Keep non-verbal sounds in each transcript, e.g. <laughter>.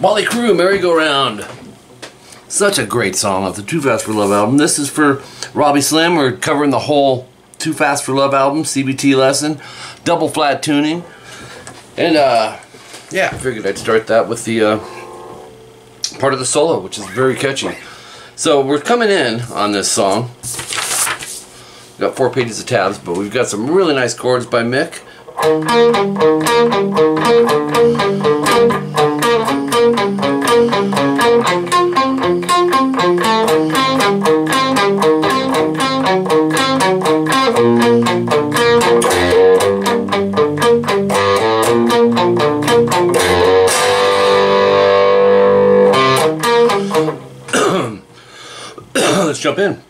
Motley Crue, Merry Go Round. Such a great song off the Too Fast for Love album. This is for Robbie Slim. We're covering the whole Too Fast for Love album, CVT lesson, double flat tuning. And uh, yeah, I figured I'd start that with the uh, part of the solo, which is very catchy. So we're coming in on this song. We've got four pages of tabs, but we've got some really nice chords by Mick. Let's jump in.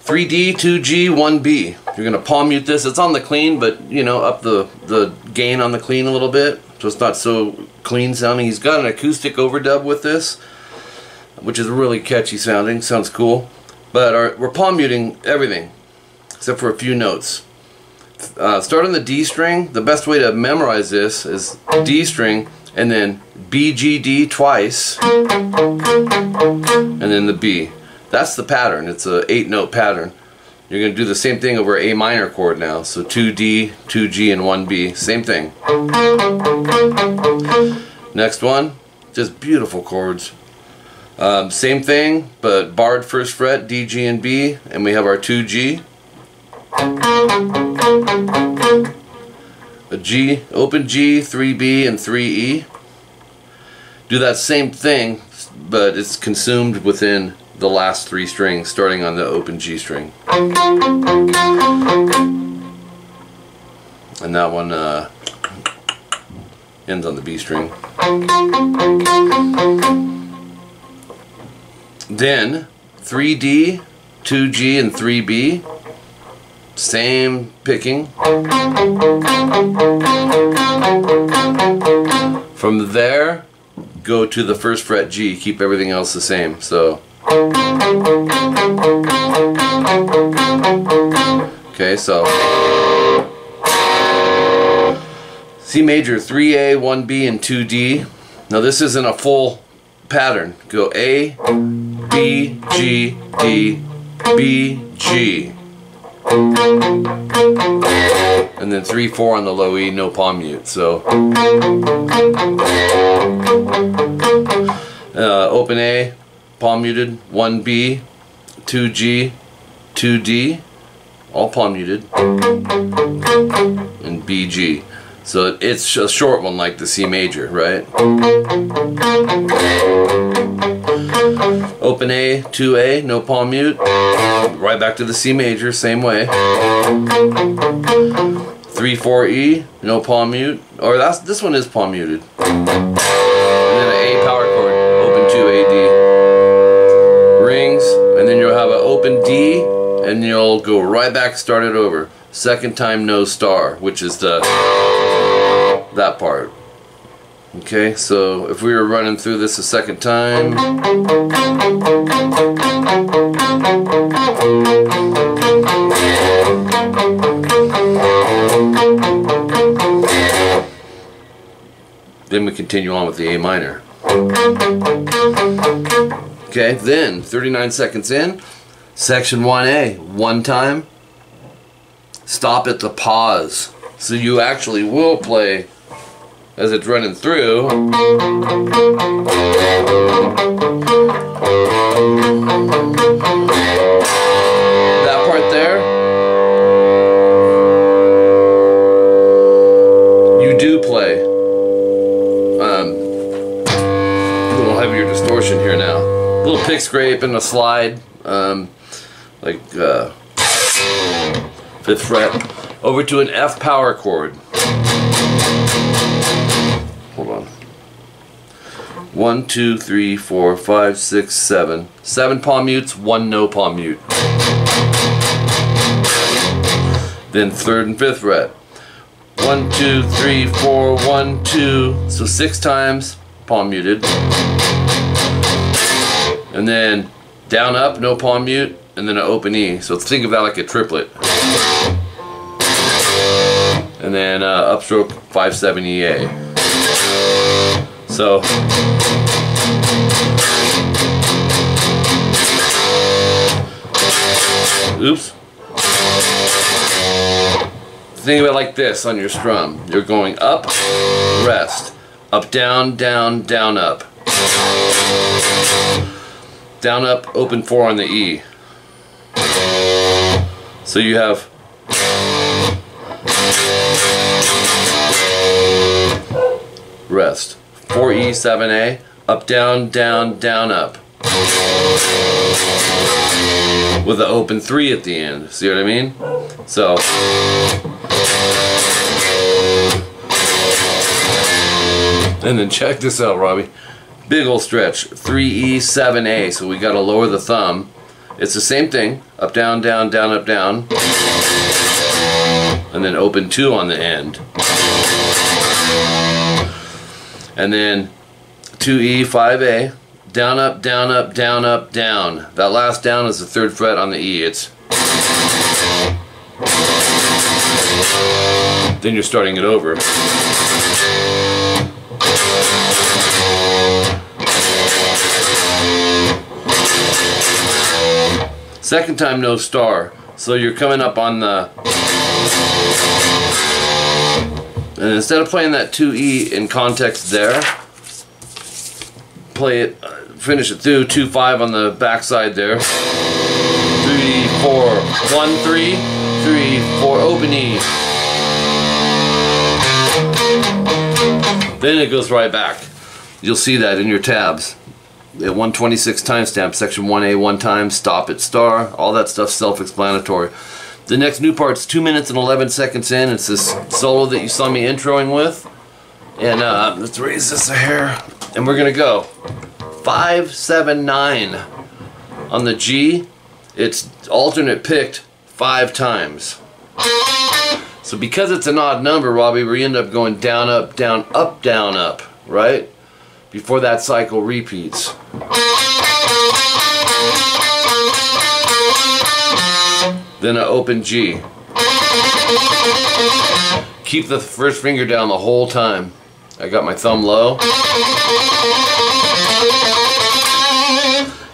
3D, 2G, 1B. You're gonna palm mute this. It's on the clean, but you know, up the, the gain on the clean a little bit. So it's not so clean sounding. He's got an acoustic overdub with this, which is really catchy sounding. Sounds cool. But our, we're palm muting everything, except for a few notes. Uh, start on the D string. The best way to memorize this is D string and then BGD twice and then the B. That's the pattern. It's a eight note pattern. You're going to do the same thing over A minor chord now. So 2D, 2G, and 1B. Same thing. Next one, just beautiful chords. Um, same thing, but barred first fret, D, G, and B, and we have our 2G. A G, open G, 3B, and 3E. Do that same thing, but it's consumed within the last three strings, starting on the open G string. And that one uh, ends on the B string. Then 3D, 2G, and 3B. Same picking. From there, go to the first fret G. Keep everything else the same. So. Okay, so. C major 3A, 1B, and 2D. Now this isn't a full pattern. Go A, B, G, D, B, G. And then 3, 4 on the low E, no palm mute. So uh, open A, palm muted, 1B, 2G, 2D, all palm muted, and BG. So it's a short one like the C major, right? Open A, 2A, no palm mute. Right back to the C major, same way. 3, 4, E, no palm mute. Or that's this one is palm muted. And you'll go right back, start it over. Second time no star, which is the that part. Okay, so if we were running through this a second time. Then we continue on with the A minor. Okay, then 39 seconds in, section 1A, one time, stop at the pause. So you actually will play as it's running through. That part there, you do play. Um, a little heavier distortion here now. A little pick scrape and a slide, um, like uh, fifth fret, over to an F power chord. Hold on. One, two, three, four, five, six, seven. Seven palm mutes, one no palm mute. Then third and fifth fret. One, two, three, four, one, two. So six times, palm muted. And then down, up, no palm mute, and then an open E. So think of that like a triplet. And then uh, upstroke 5-7 EA. So Oops. Think of it like this on your strum. You're going up, rest. Up, down, down, down, up. Down, up, open 4 on the E. So you have rest. 4E, 7A, up, down, down, down, up with an open three at the end. See what I mean? So. And then check this out, Robbie. Big old stretch. 3E, 7A. So we got to lower the thumb. It's the same thing. Up, down, down, down, up, down. And then open 2 on the end. And then 2E, 5A down, up, down, up, down, up, down. That last down is the third fret on the E. It's then you're starting it over. Second time no star. So you're coming up on the and instead of playing that 2E in context there, play it uh, finish it through, 2-5 on the backside there. 3, 4, 1, 3, 3, 4, open E. Then it goes right back. You'll see that in your tabs. At 126 timestamp, section 1A, one time, stop at star, all that stuff self-explanatory. The next new part's 2 minutes and 11 seconds in. It's this solo that you saw me introing with. And uh, let's raise this a hair. And we're going to go. 579 on the G it's alternate picked five times so because it's an odd number Robbie we end up going down up down up down up right before that cycle repeats. Then an open G. Keep the first finger down the whole time. I got my thumb low.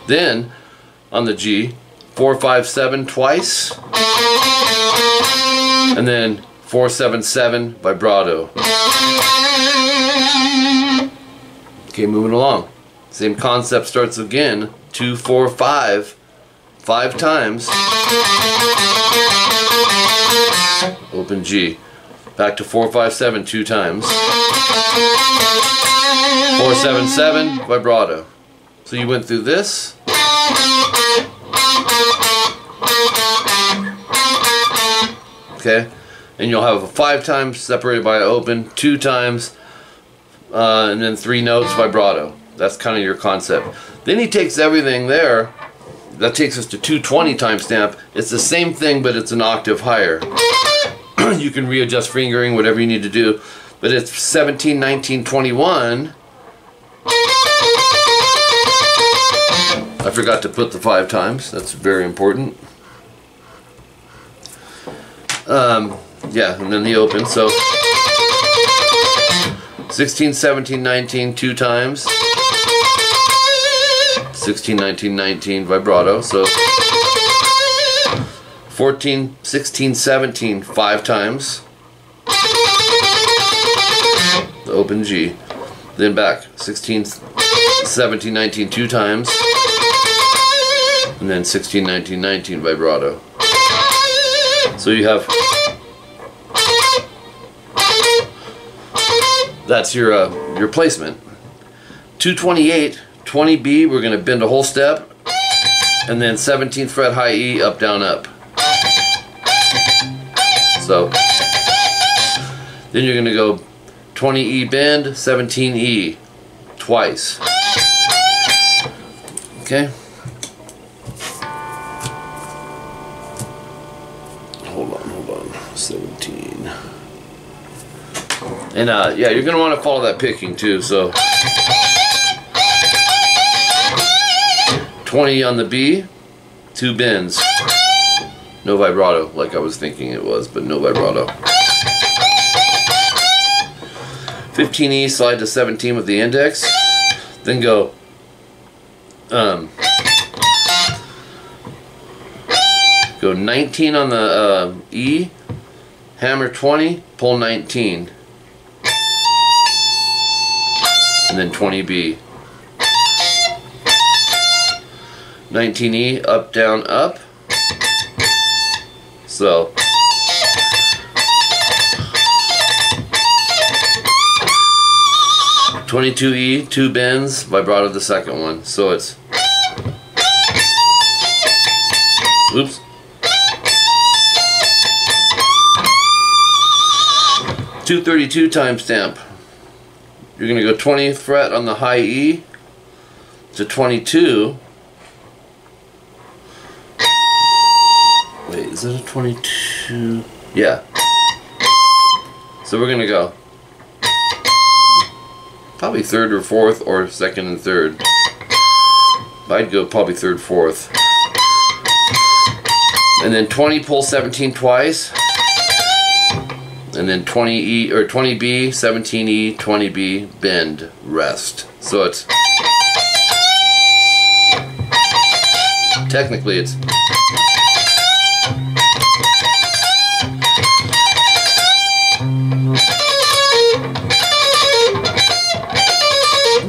Then on the G, 457 twice, and then 477 vibrato. Okay, moving along. Same concept starts again. Two, four, five, five times. Open G. Back to four, five, seven, two times. Four, seven, seven, vibrato. So you went through this. Okay, and you'll have a five times separated by open, two times, uh, and then three notes vibrato. That's kind of your concept. Then he takes everything there. That takes us to 220 timestamp. It's the same thing, but it's an octave higher. <clears throat> you can readjust fingering, whatever you need to do. But it's 17, 19, 21. I forgot to put the five times. That's very important. Um, yeah, and then the open. So 16, 17, 19, two times. 16, 19, 19 vibrato. So 14, 16, 17, five times. The open G. Then back. 16, 17, 19, two times and then 16, 19, 19 vibrato. So you have that's your uh, your placement. 228, 20B, we're going to bend a whole step, and then 17th fret high E, up, down, up. So then you're going to go 20E bend, 17E twice. Okay. And uh, yeah, you're gonna want to follow that picking too. So 20 on the B, two bends. No vibrato, like I was thinking it was, but no vibrato. 15E, slide to 17 with the index. Then go um, go 19 on the uh, E, hammer 20, pull 19. And then 20B. 19E, up, down, up. So. Twenty-two E, two bends, vibrato the second one. So it's Oops. Two thirty-two timestamp. You're gonna go 20th fret on the high E to 22. Wait, is it a 22? Yeah. So we're gonna go probably third or fourth or second and third. I'd go probably third, fourth. And then 20 pull 17 twice. And then 20E or 20B, 17E, 20B, bend, rest. So it's technically it's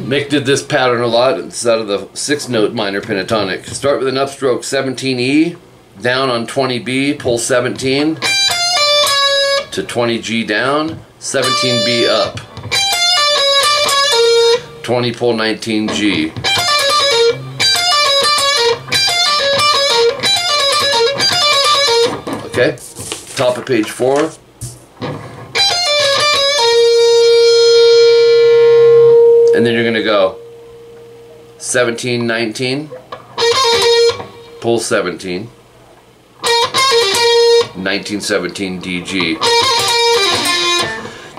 Mick did this pattern a lot. It's out of the six note minor pentatonic. Start with an upstroke 17E, down on 20B, pull 17 to 20G down, 17B up, 20 pull 19G. Okay, top of page four. And then you're gonna go 17, 19, pull 17, 1917 DG.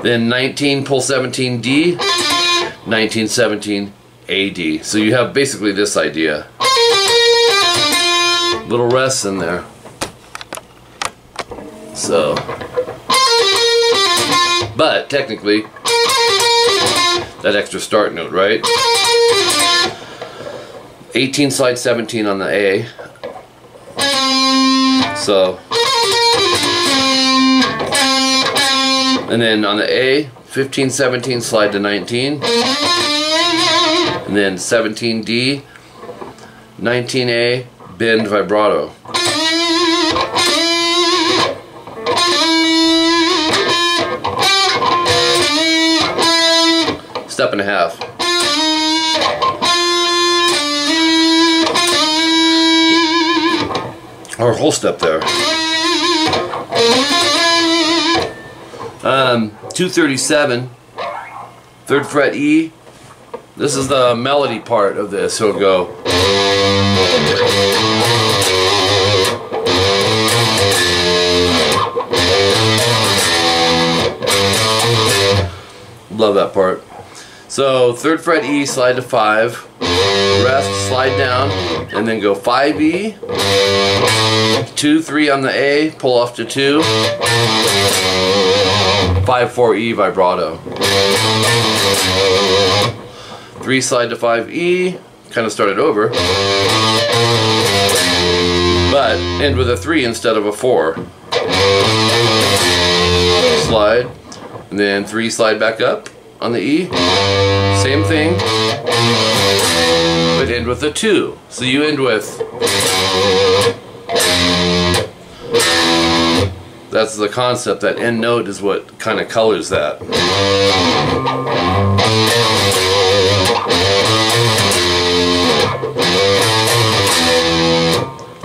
Then 19 pull 17 D, 1917 AD. So you have basically this idea. Little rests in there. So, but technically, that extra start note, right? 18 slide 17 on the A. So, and then on the A, 15, 17 slide to 19. And then 17D, 19A, bend vibrato. Step and a half. Or whole step there. Um, 237, third fret E. This is the melody part of this, so go. Love that part. So third fret E, slide to five, rest, slide down, and then go five E, two, three on the A, pull off to two, five, four E vibrato. Three slide to five E, kind of started over, but end with a three instead of a four. Slide, and then three slide back up on the E. Same thing, but end with a two. So you end with. That's the concept. That end note is what kind of colors that.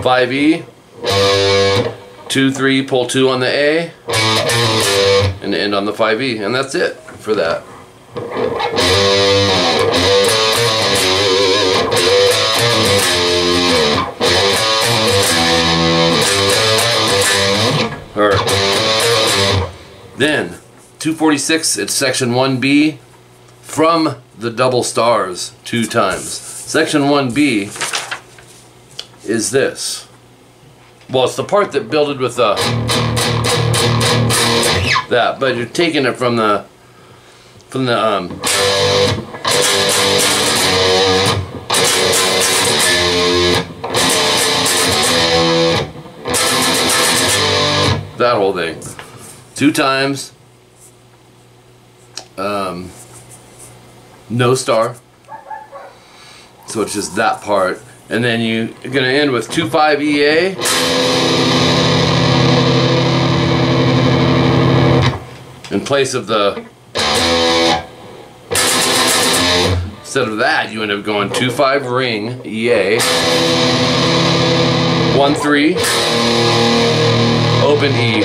Five E, two three, pull two on the A, and end on the five E, and that's it for that. Or then 246, it's section 1B from the double stars two times. Section 1B is this. Well, it's the part that builded with the that, but you're taking it from the from the um that whole thing. Two times um, no star. So it's just that part. And then you, you're gonna end with 2.5 EA in place of the instead of that you end up going 2.5 ring EA 1-3 open E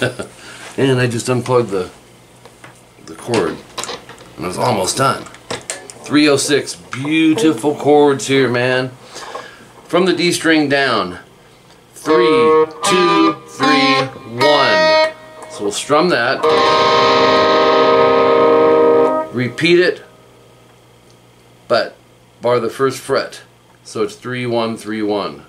<laughs> and I just unplugged the the cord and I was almost done. 306 beautiful chords here man. From the D string down. Three two three one. So we'll strum that. Repeat it but bar the first fret. So it's three one three one